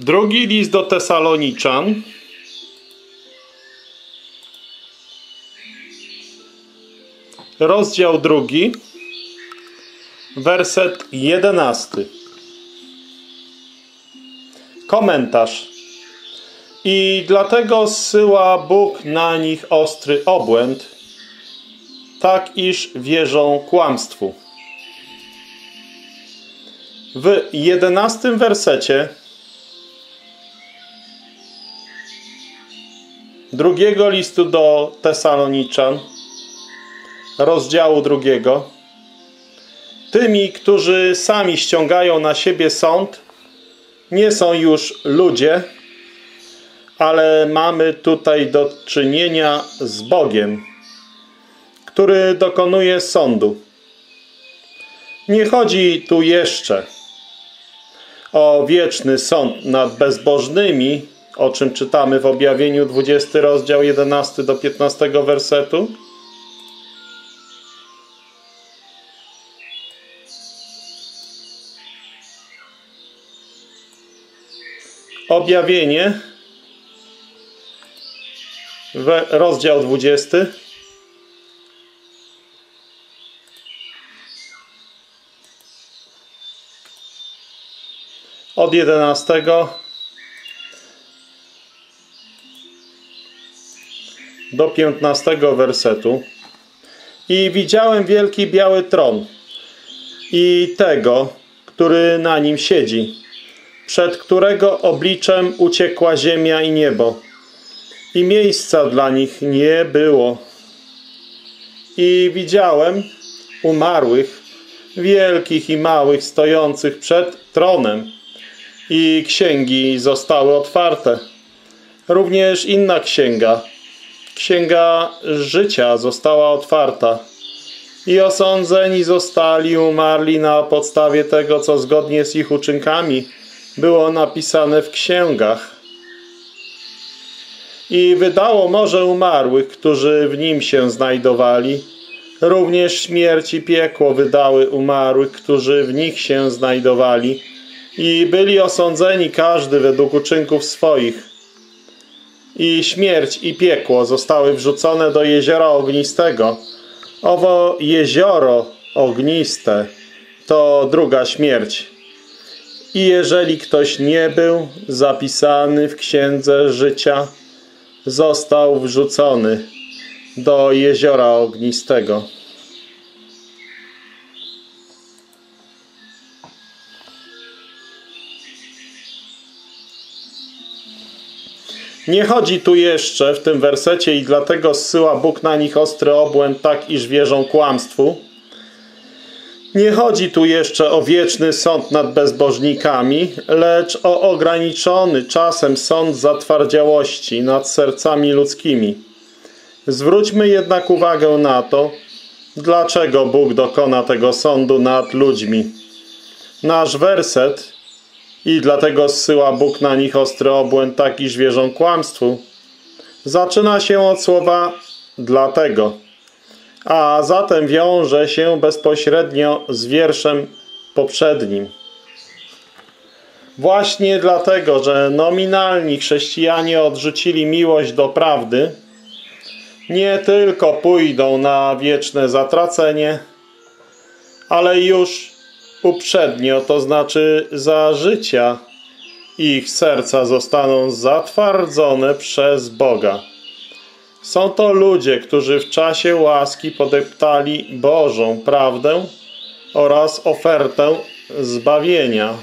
Drugi list do Tesaloniczan. Rozdział drugi, werset jedenasty. Komentarz. I dlatego zsyła Bóg na nich ostry obłęd, tak iż wierzą kłamstwu. W jedenastym wersecie drugiego listu do Tesaloniczan, rozdziału drugiego, tymi, którzy sami ściągają na siebie sąd, nie są już ludzie, ale mamy tutaj do czynienia z Bogiem, który dokonuje sądu. Nie chodzi tu jeszcze o wieczny sąd nad bezbożnymi, o czym czytamy w objawieniu 20 rozdział 11 do 15 wersetu. Objawienie rozdział 20 od 11 do 15 wersetu i widziałem wielki biały tron i tego, który na nim siedzi, przed którego obliczem uciekła ziemia i niebo i miejsca dla nich nie było. I widziałem umarłych, wielkich i małych, stojących przed tronem i księgi zostały otwarte. Również inna księga, księga życia została otwarta i osądzeni zostali umarli na podstawie tego, co zgodnie z ich uczynkami było napisane w księgach. I wydało morze umarłych, którzy w nim się znajdowali. Również śmierć i piekło wydały umarłych, którzy w nich się znajdowali i byli osądzeni każdy według uczynków swoich. I śmierć i piekło zostały wrzucone do jeziora ognistego. Owo jezioro ogniste to druga śmierć. I jeżeli ktoś nie był zapisany w księdze życia, został wrzucony do jeziora ognistego. Nie chodzi tu jeszcze w tym wersecie i dlatego zsyła Bóg na nich ostry obłęd tak, iż wierzą kłamstwu. Nie chodzi tu jeszcze o wieczny sąd nad bezbożnikami, lecz o ograniczony czasem sąd zatwardziałości nad sercami ludzkimi. Zwróćmy jednak uwagę na to, dlaczego Bóg dokona tego sądu nad ludźmi. Nasz werset i dlatego zsyła Bóg na nich ostry obłęd, tak iż wierzą kłamstwu. Zaczyna się od słowa dlatego, a zatem wiąże się bezpośrednio z wierszem poprzednim. Właśnie dlatego, że nominalni chrześcijanie odrzucili miłość do prawdy, nie tylko pójdą na wieczne zatracenie, ale już uprzednio, to znaczy za życia ich serca zostaną zatwardzone przez Boga. Są to ludzie, którzy w czasie łaski podeptali Bożą prawdę oraz ofertę zbawienia.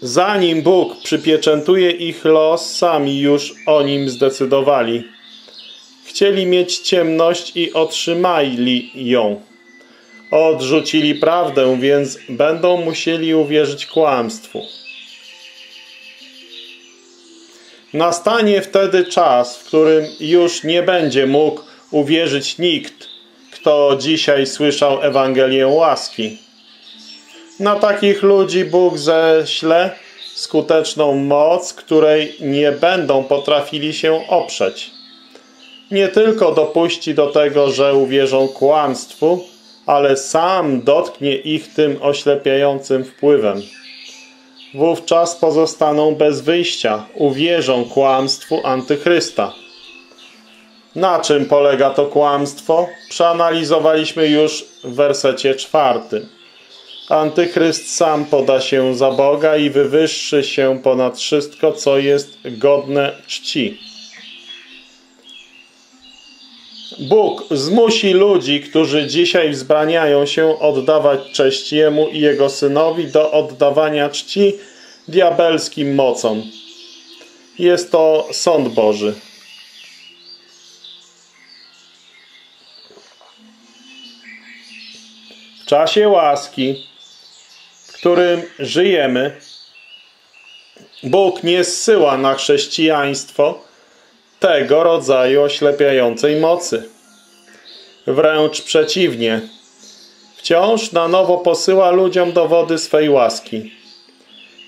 Zanim Bóg przypieczętuje ich los, sami już o nim zdecydowali. Chcieli mieć ciemność i otrzymali ją. Odrzucili prawdę, więc będą musieli uwierzyć kłamstwu. Nastanie wtedy czas, w którym już nie będzie mógł uwierzyć nikt, kto dzisiaj słyszał Ewangelię łaski. Na takich ludzi Bóg ześle skuteczną moc, której nie będą potrafili się oprzeć. Nie tylko dopuści do tego, że uwierzą kłamstwu, ale sam dotknie ich tym oślepiającym wpływem. wówczas pozostaną bez wyjścia, uwierzą kłamstwu antychrysta. Na czym polega to kłamstwo? Przeanalizowaliśmy już w wersecie czwartym. Antychryst sam poda się za Boga i wywyższy się ponad wszystko, co jest godne czci. Bóg zmusi ludzi, którzy dzisiaj wzbraniają się oddawać cześć Jemu i Jego Synowi do oddawania czci diabelskim mocom. Jest to sąd Boży. W czasie łaski, w którym żyjemy, Bóg nie zsyła na chrześcijaństwo tego rodzaju oślepiającej mocy. Wręcz przeciwnie, wciąż na nowo posyła ludziom dowody swej łaski.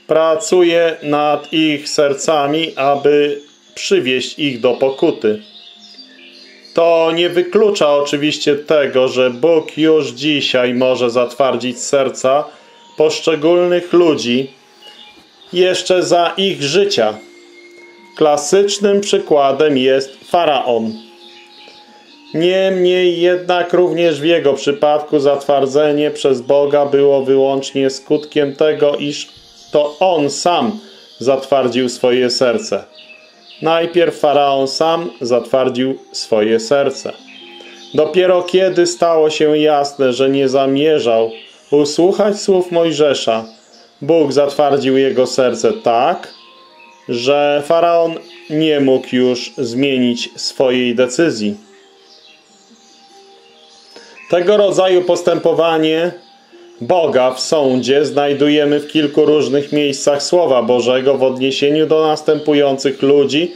Pracuje nad ich sercami, aby przywieść ich do pokuty. To nie wyklucza oczywiście tego, że Bóg już dzisiaj może zatwardzić serca poszczególnych ludzi jeszcze za ich życia. Klasycznym przykładem jest Faraon. Niemniej jednak również w jego przypadku zatwardzenie przez Boga było wyłącznie skutkiem tego, iż to on sam zatwardził swoje serce. Najpierw Faraon sam zatwardził swoje serce. Dopiero kiedy stało się jasne, że nie zamierzał usłuchać słów Mojżesza, Bóg zatwardził jego serce tak, że Faraon nie mógł już zmienić swojej decyzji. Tego rodzaju postępowanie Boga w sądzie znajdujemy w kilku różnych miejscach Słowa Bożego w odniesieniu do następujących ludzi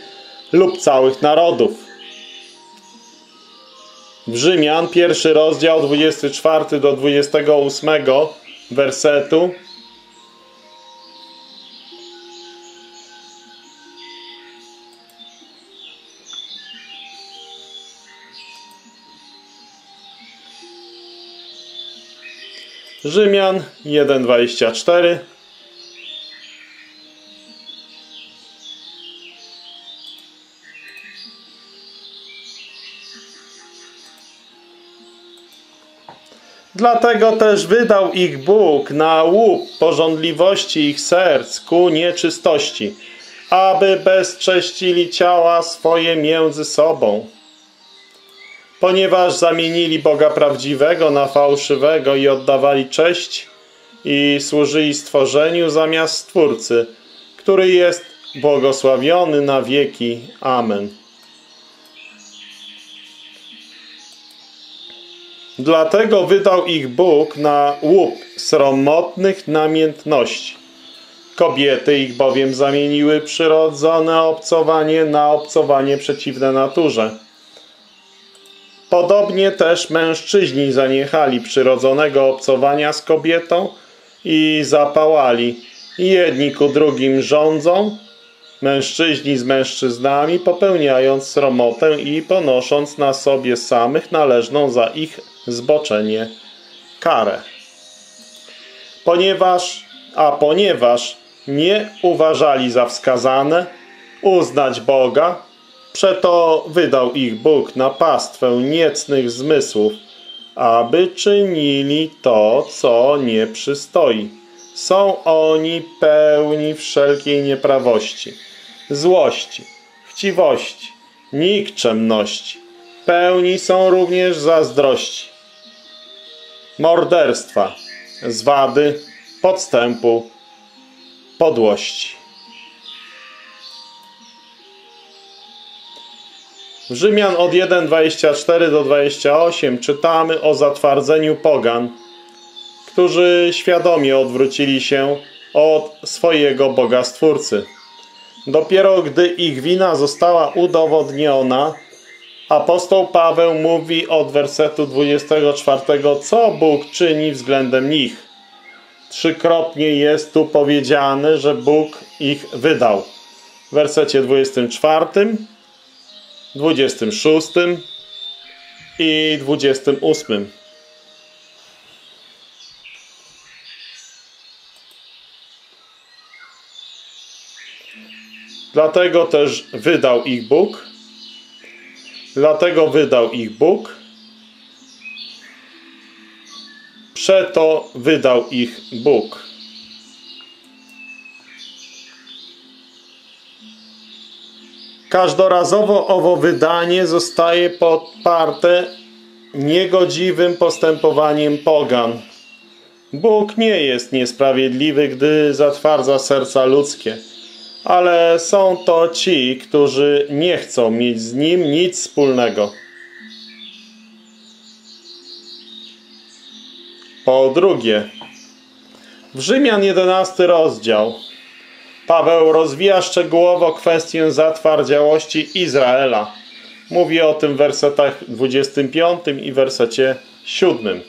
lub całych narodów. W Rzymian, pierwszy rozdział, 24 do 28 wersetu Rzymian 1,24 Dlatego też wydał ich Bóg na łup porządliwości ich serc ku nieczystości, aby bezcześcili ciała swoje między sobą ponieważ zamienili Boga prawdziwego na fałszywego i oddawali cześć i służyli stworzeniu zamiast Stwórcy, który jest błogosławiony na wieki. Amen. Dlatego wydał ich Bóg na łup sromotnych namiętności. Kobiety ich bowiem zamieniły przyrodzone obcowanie na obcowanie przeciwne naturze Podobnie też mężczyźni zaniechali przyrodzonego obcowania z kobietą i zapałali. Jedni ku drugim rządzą, mężczyźni z mężczyznami, popełniając sromotę i ponosząc na sobie samych należną za ich zboczenie karę. Ponieważ, a ponieważ nie uważali za wskazane uznać Boga, Przeto wydał ich Bóg na pastwę niecnych zmysłów, aby czynili to, co nie przystoi. Są oni pełni wszelkiej nieprawości, złości, chciwości, nikczemności. Pełni są również zazdrości, morderstwa, zwady, podstępu, podłości. Rzymian od 1,24 do 28 czytamy o zatwardzeniu pogan, którzy świadomie odwrócili się od swojego Boga Stwórcy. Dopiero gdy ich wina została udowodniona, apostoł Paweł mówi od wersetu 24, co Bóg czyni względem nich. Trzykrotnie jest tu powiedziane, że Bóg ich wydał. W wersecie 24 26 i 28. Dlatego też wydał ich Bóg. Dlatego wydał ich Bóg. Przeto wydał ich Bóg. Każdorazowo owo wydanie zostaje podparte niegodziwym postępowaniem pogan. Bóg nie jest niesprawiedliwy, gdy zatwardza serca ludzkie, ale są to ci, którzy nie chcą mieć z Nim nic wspólnego. Po drugie, w Rzymian 11 rozdział Paweł rozwija szczegółowo kwestię zatwardziałości Izraela. Mówi o tym w wersetach 25 i wersecie 7.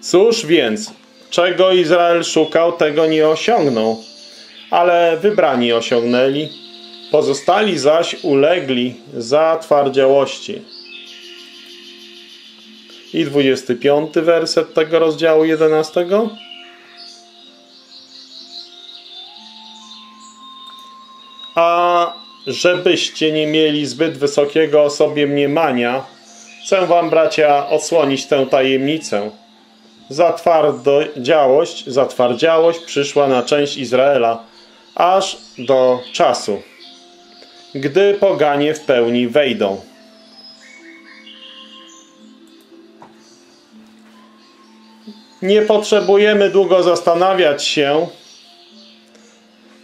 Cóż więc, czego Izrael szukał, tego nie osiągnął, ale wybrani osiągnęli, pozostali zaś ulegli zatwardziałości. I 25 werset tego rozdziału 11. A żebyście nie mieli zbyt wysokiego o sobie mniemania, chcę wam, bracia, odsłonić tę tajemnicę zatwardziałość, zatwardziałość przyszła na część Izraela aż do czasu, gdy poganie w pełni wejdą. Nie potrzebujemy długo zastanawiać się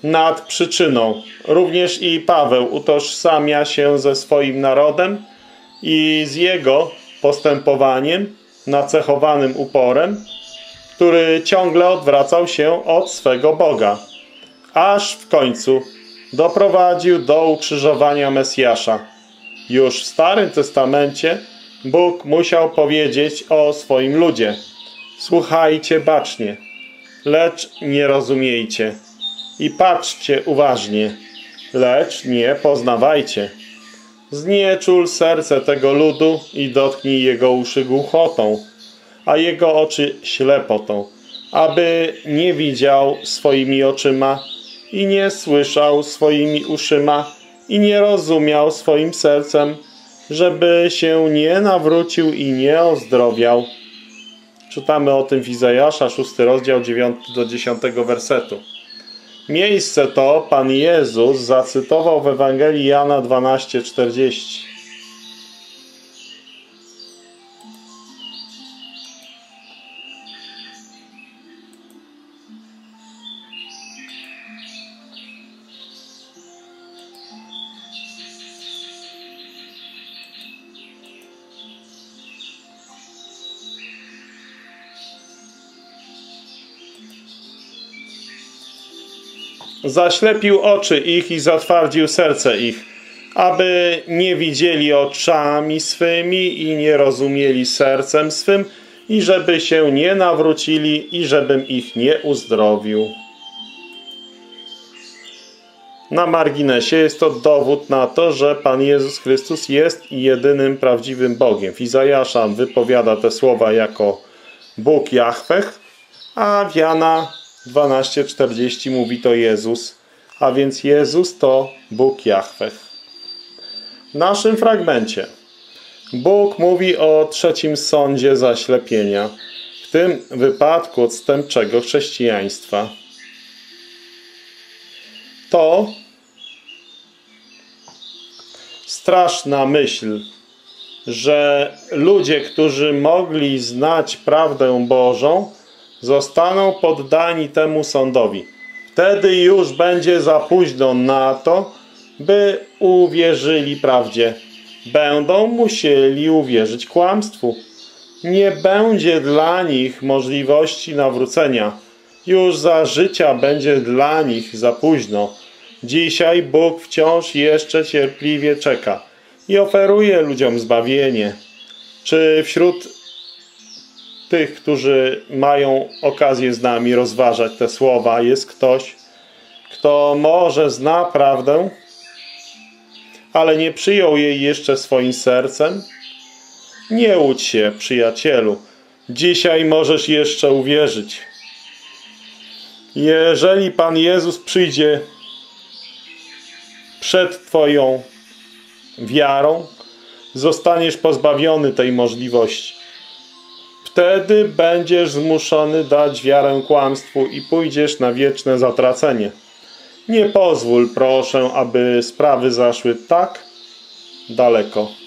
nad przyczyną. Również i Paweł utożsamia się ze swoim narodem i z jego postępowaniem nacechowanym uporem, który ciągle odwracał się od swego Boga, aż w końcu doprowadził do ukrzyżowania Mesjasza. Już w Starym Testamencie Bóg musiał powiedzieć o swoim ludzie. Słuchajcie bacznie, lecz nie rozumiejcie. I patrzcie uważnie, lecz nie poznawajcie. Znieczul serce tego ludu i dotknij jego uszy głuchotą, a jego oczy ślepotą, aby nie widział swoimi oczyma i nie słyszał swoimi uszyma i nie rozumiał swoim sercem, żeby się nie nawrócił i nie ozdrowiał. Czytamy o tym w Izajasza, 6 rozdział 9 do 10 wersetu. Miejsce to Pan Jezus zacytował w Ewangelii Jana 12:40. Zaślepił oczy ich i zatwardził serce ich, aby nie widzieli oczami swymi i nie rozumieli sercem swym i żeby się nie nawrócili i żebym ich nie uzdrowił. Na marginesie jest to dowód na to, że Pan Jezus Chrystus jest jedynym prawdziwym Bogiem. W Izajasza wypowiada te słowa jako Bóg Jahwech, a w Jana 12:40 mówi to Jezus, a więc Jezus to Bóg Jahwech. W naszym fragmencie Bóg mówi o trzecim sądzie zaślepienia, w tym wypadku odstępczego chrześcijaństwa. To straszna myśl, że ludzie, którzy mogli znać prawdę Bożą, zostaną poddani temu sądowi. Wtedy już będzie za późno na to, by uwierzyli prawdzie. Będą musieli uwierzyć kłamstwu. Nie będzie dla nich możliwości nawrócenia. Już za życia będzie dla nich za późno. Dzisiaj Bóg wciąż jeszcze cierpliwie czeka i oferuje ludziom zbawienie. Czy wśród tych, którzy mają okazję z nami rozważać te słowa, jest ktoś, kto może zna prawdę, ale nie przyjął jej jeszcze swoim sercem? Nie łudź się, przyjacielu. Dzisiaj możesz jeszcze uwierzyć. Jeżeli Pan Jezus przyjdzie przed Twoją wiarą, zostaniesz pozbawiony tej możliwości. Wtedy będziesz zmuszony dać wiarę kłamstwu i pójdziesz na wieczne zatracenie. Nie pozwól, proszę, aby sprawy zaszły tak daleko.